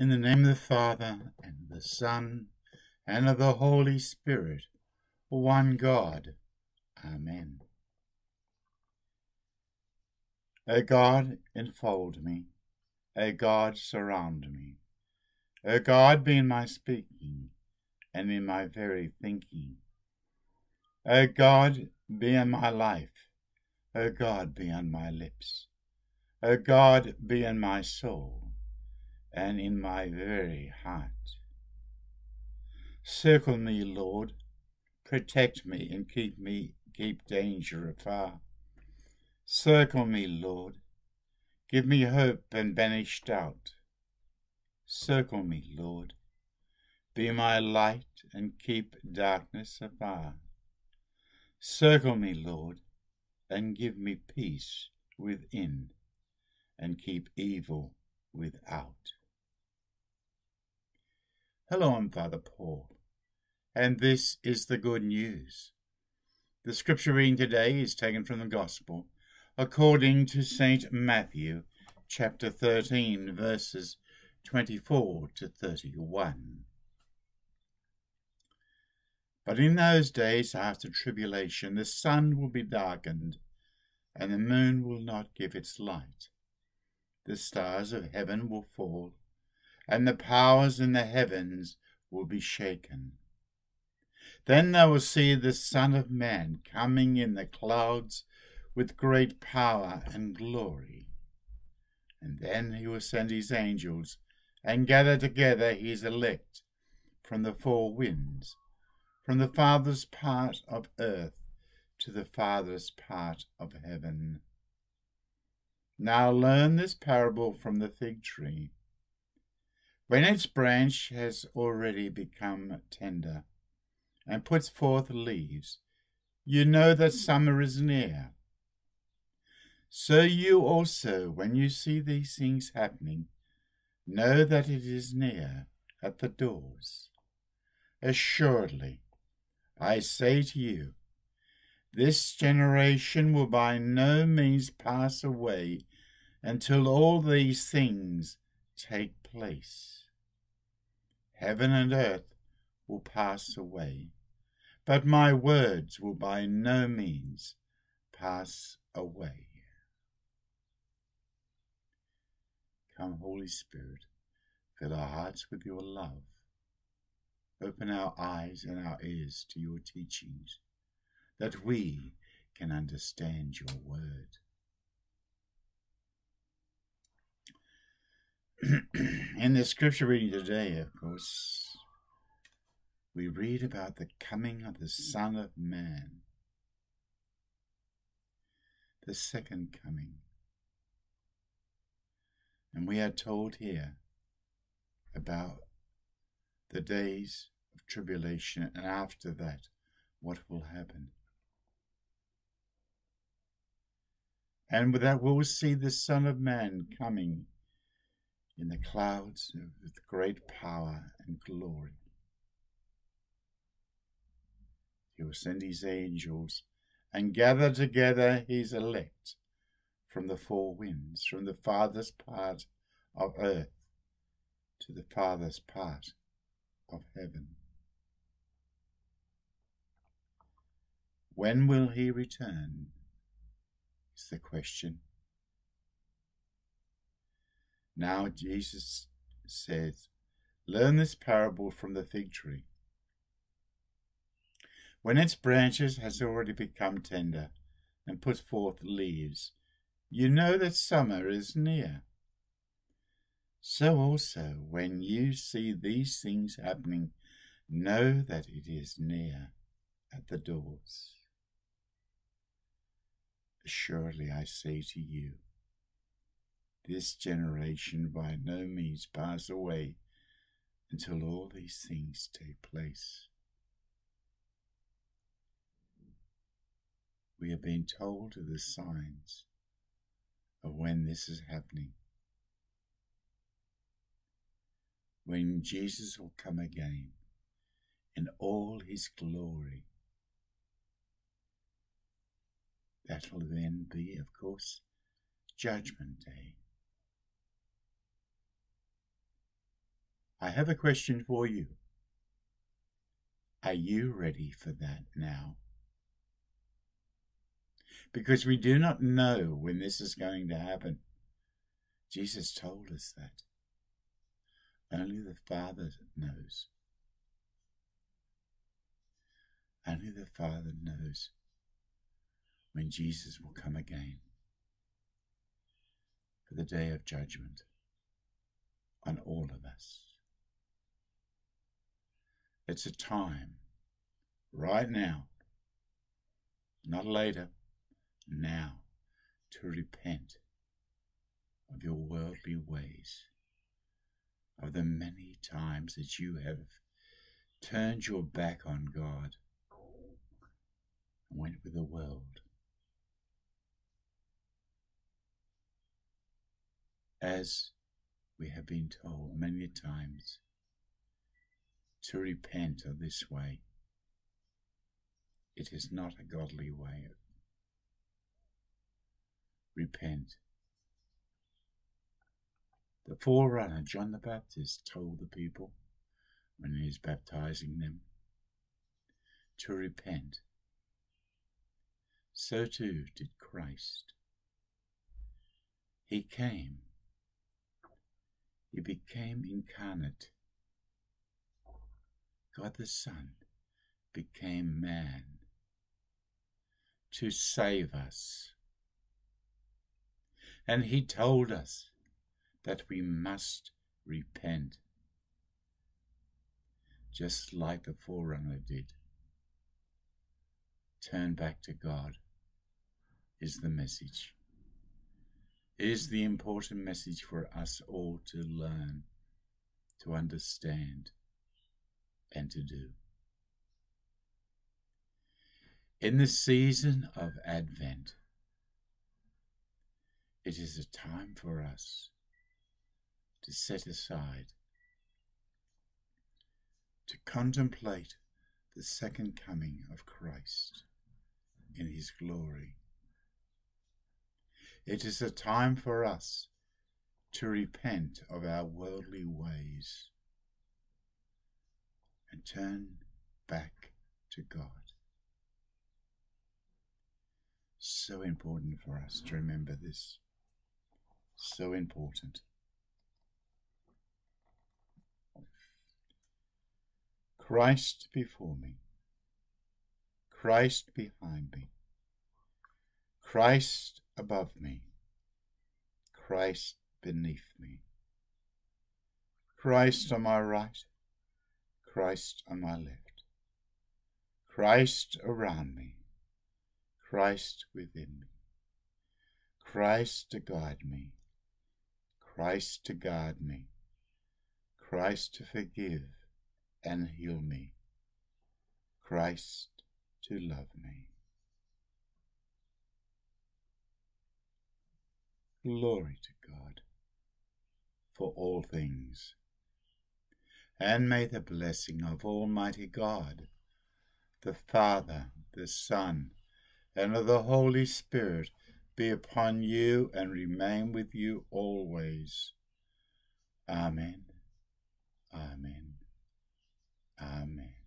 In the name of the Father, and of the Son, and of the Holy Spirit, one God. Amen. O God, enfold me. O God, surround me. O God, be in my speaking, and in my very thinking. O God, be in my life. O God, be on my lips. O God, be in my soul and in my very heart. Circle me, Lord, protect me and keep me keep danger afar. Circle me, Lord, give me hope and banish doubt. Circle me, Lord, be my light and keep darkness afar. Circle me, Lord, and give me peace within, and keep evil without. Hello, I'm Father Paul, and this is the good news. The scripture reading today is taken from the Gospel according to St. Matthew, chapter 13, verses 24 to 31. But in those days after tribulation, the sun will be darkened, and the moon will not give its light. The stars of heaven will fall and the powers in the heavens will be shaken. Then they will see the Son of Man coming in the clouds with great power and glory. And then he will send his angels and gather together his elect from the four winds, from the farthest part of earth to the farthest part of heaven. Now learn this parable from the fig tree. When its branch has already become tender and puts forth leaves, you know that hmm. summer is near. So you also, when you see these things happening, know that it is near at the doors. Assuredly, I say to you, this generation will by no means pass away until all these things take place. Heaven and earth will pass away, but my words will by no means pass away. Come, Holy Spirit, fill our hearts with your love. Open our eyes and our ears to your teachings, that we can understand your word. in the scripture reading today, of course, we read about the coming of the Son of Man, the second coming. And we are told here about the days of tribulation and after that, what will happen. And with that, we'll see the Son of Man coming in the clouds with great power and glory. He will send his angels and gather together his elect from the four winds, from the farthest part of earth to the farthest part of heaven. When will he return? Is the question. Now Jesus said, Learn this parable from the fig tree. When its branches has already become tender and put forth leaves, you know that summer is near. So also, when you see these things happening, know that it is near at the doors. Assuredly, I say to you, this generation by no means pass away until all these things take place. We have been told of the signs of when this is happening. When Jesus will come again in all his glory. That will then be, of course, Judgment Day. I have a question for you. Are you ready for that now? Because we do not know when this is going to happen. Jesus told us that. Only the Father knows. Only the Father knows when Jesus will come again for the day of judgment on all of us. It's a time, right now, not later, now, to repent of your worldly ways, of the many times that you have turned your back on God. And went with the world. As we have been told many times to repent of this way. It is not a godly way. Repent. The forerunner, John the Baptist, told the people when he was baptizing them to repent. So too did Christ. He came he became incarnate. God the Son became man to save us. And he told us that we must repent, just like the forerunner did. Turn back to God is the message is the important message for us all to learn, to understand, and to do. In the season of Advent, it is a time for us to set aside, to contemplate the second coming of Christ in his glory it is a time for us to repent of our worldly ways and turn back to God. So important for us to remember this. So important. Christ before me, Christ behind me, Christ above me, Christ beneath me. Christ on my right, Christ on my left, Christ around me, Christ within me, Christ to guide me, Christ to guard me, Christ to forgive and heal me, Christ to love me. Glory to God for all things. And may the blessing of Almighty God, the Father, the Son, and of the Holy Spirit be upon you and remain with you always. Amen. Amen. Amen.